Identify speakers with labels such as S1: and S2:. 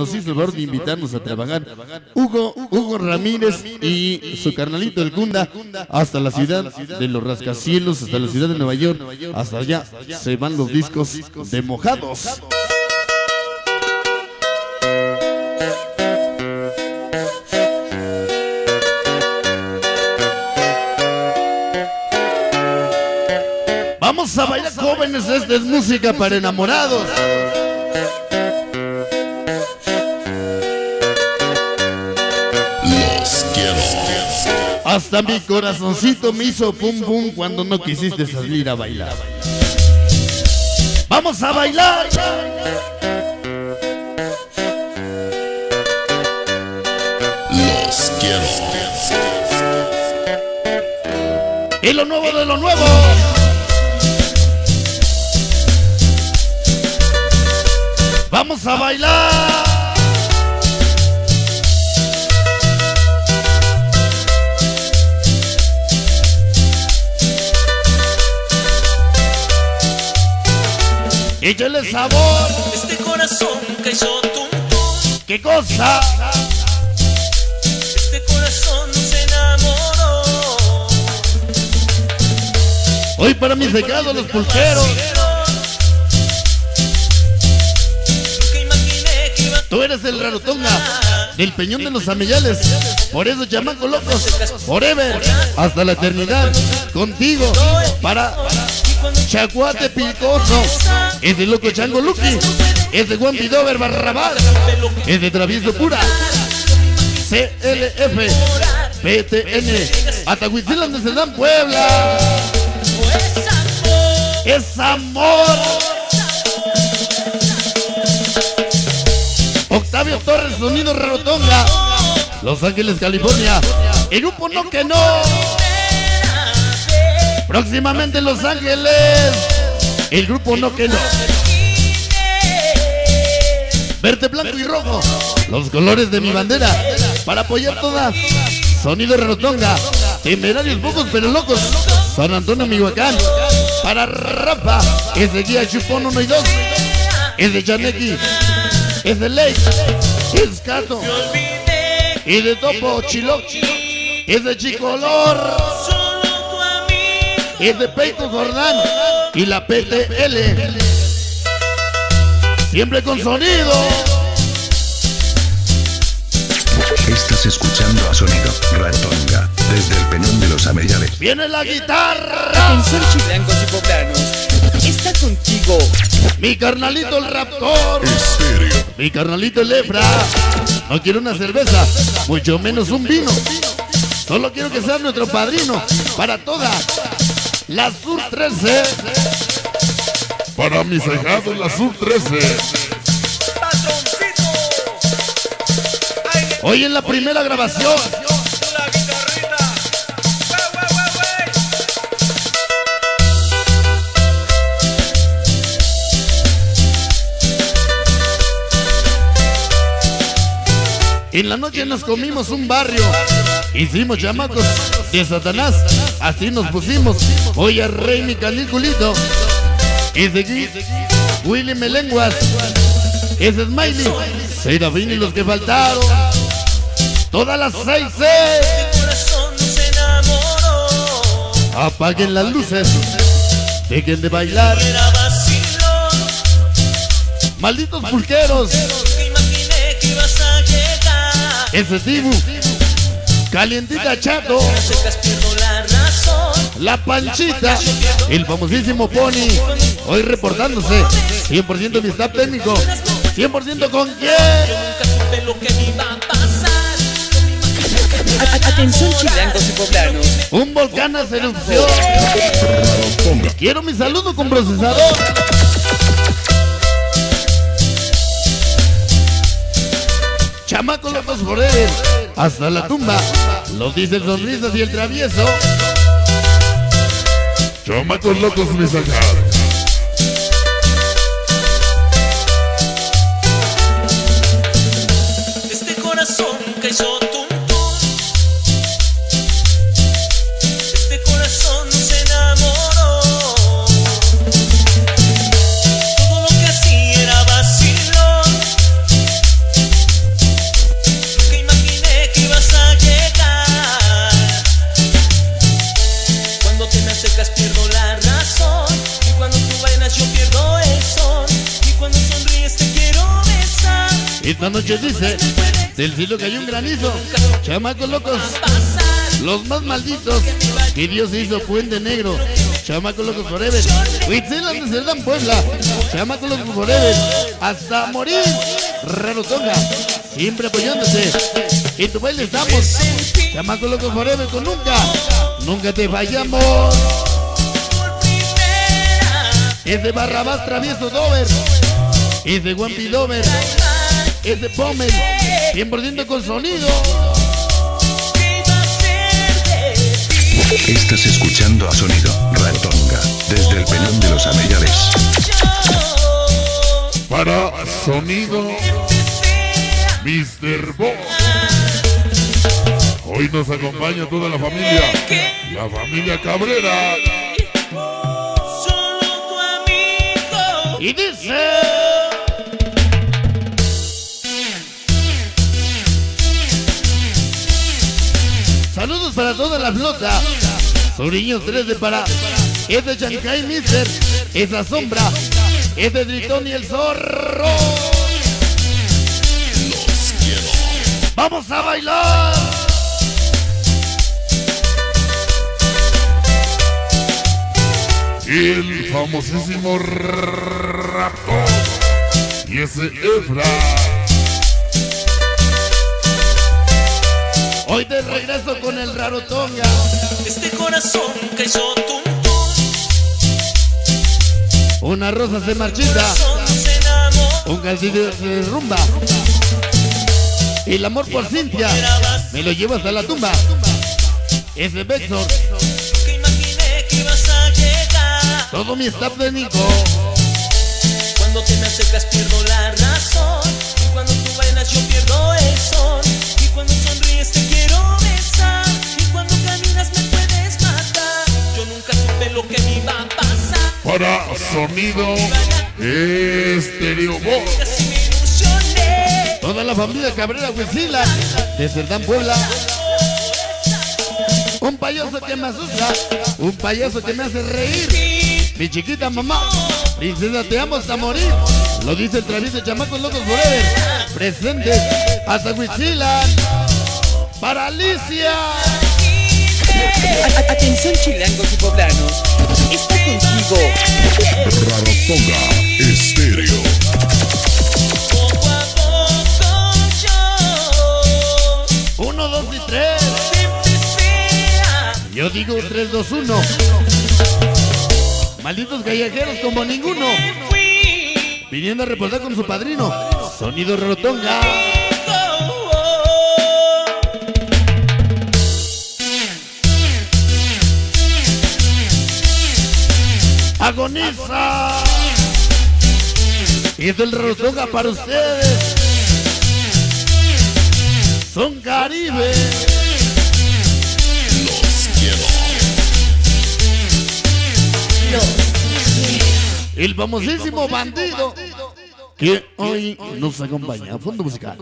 S1: nos hizo el favor de invitarnos a trabajar. Hugo, Hugo Ramírez y su carnalito el Cunda hasta la ciudad de los rascacielos, hasta la ciudad de Nueva York, hasta allá se van los discos de mojados. Vamos a bailar jóvenes, esta es música para enamorados. Hasta mi corazoncito me hizo pum pum cuando no quisiste salir a bailar. Vamos a bailar.
S2: Los quiero.
S1: Y lo nuevo de lo nuevo. Vamos a bailar. Échale sabor.
S3: Este corazón que yo tum tum,
S1: ¿Qué cosa?
S3: este corazón se enamoró.
S1: Hoy para mis secados los pulqueros.
S3: Nunca imaginé que iba a
S1: Tú eres el rarotonga del peñón de los amellales. Por eso, chamacos locos, forever, hasta la eternidad, contigo, para Chacuate Picoso, es de Loco Chango Lucky, es de Juan Pidover Barrabás, es de Travieso Pura, CLF, PTN, Atahuitzilán de Sedán, Puebla, es amor. Octavio Torres, Sonido Rarotonga, Los Ángeles, California, el grupo No Que No. Próximamente en Los Ángeles, el grupo No Que No. Verde, blanco y rojo, los colores de mi bandera, para apoyar toda. Sonido Rarotonga, temerarios pocos pero locos, San Antonio, Mihuacán, para Rafa, es de Guía Chupón 1 y 2, es de Chaneki, es de Ley, es Cato, y de Topo Chiloc, es de Chicolor. Es de Peito Jordán y la PTL. Siempre con sonido.
S4: Estás escuchando a Sonido Ratonga desde el Peñón de los Amellales.
S1: Viene la guitarra.
S5: Atención chilangos y poblanos, está contigo
S1: Mi carnalito el raptor.
S2: Estéreo.
S1: Mi carnalito el Efra. No quiero una cerveza, mucho menos un vino. Solo quiero que sea nuestro padrino para toda la Sur 13.
S2: Para mis ahijados, la sub 13.
S1: Hoy en la primera grabación. En la noche nos comimos un barrio. Hicimos chamacos de Satanás. Así nos pusimos. Hoy a Rey mi caniculito. Ese aquí, Willy Melenguas. Ese Smiley. Serafín y los que faltaron. Todas las seis, seis.
S3: Corazón se enamoró.
S1: Apaguen las luces. Dejen de bailar. Malditos pulqueros.
S3: Nunca imaginé que
S1: Calientita Chato.
S3: La razón.
S1: La Panchita, el famosísimo Pony, hoy reportándose, 100% mi staff técnico, 100% con quién.
S3: Nunca supe lo que me iba a pasar.
S5: A- a- Atención chilangos y poblanos,
S1: Un volcán hace erupción. Quiero mi saludo con procesador. Chamacos locos forever, hasta la tumba. Los dicen sonrisas y el travieso.
S2: Chamacos locos, mis ahijados.
S1: Esta noche dice, del cielo cayó un granizo. Chamacos locos, los más malditos. Que Dios hizo puente negro. Chamacos locos forever. Huitzela de Cerdán, Puebla. Chamacos locos forever. Hasta morir. Rarotonga. Siempre apoyándose. En tu baile estamos. Chamacos locos forever con nunca. Nunca te fallamos. Es de Barrabás Travieso Dover. Es de Guampi Dover. Es de Pommel. 100% con sonido.
S4: Estás escuchando a Sonido Ratonga desde el Peñón de los Ameyales.
S2: Para sonido Mr. Boss. Hoy nos acompaña toda la familia. La familia Cabrera.
S3: Solo tu amigo.
S1: Y dice. Para toda la flota. Sobriños 3 de para. Es de Chancay Mister. Esa sombra. Es de Tritón y el zorro. Vamos a bailar.
S2: El famosísimo Ratón. Y ese Efra.
S1: Hoy de regreso con el Rarotonga.
S3: Este corazón que hizo tum.
S1: Una rosa se marchita.
S3: Enamoró.
S1: Un calcillo se derrumba. El amor por Cintia me lo llevo hasta la tumba. Bexor,
S3: ibas a llegar.
S1: todo mi staff de Nico.
S3: Cuando te me acercas pierdo me ilusioné.
S1: Toda la familia Cabrera Huizila, de Cerdán, Puebla. Un payaso que me asusta, un payaso que me hace reír. Mi chiquita mamá, princesa, te amo hasta morir. Lo dice el travieso Chamacos Locos Forever. Presente hasta Huizila. Para Alicia.
S5: A- Atención chilangos y poblanos. Está contigo
S2: Rarotonga Estéreo.
S3: Poco a poco yo
S1: Uno, dos y tres. Yo digo 3, 2, 1. Malditos callejeros como ninguno. Viniendo a reportar con su padrino. Sonido Rotonga. Agoniza. Y es el Rotonga para ustedes. Son Caribe. El famosísimo bandido que hoy nos acompaña. Fondo musical.